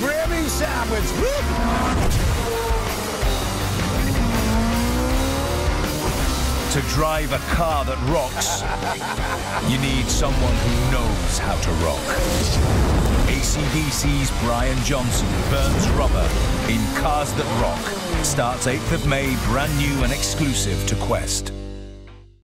brimming sandwich. To drive a car that rocks, you need someone who knows how to rock. ACDC's Brian Johnson burns rubber in Cars That Rock. Starts 8th of May, brand new and exclusive to Quest.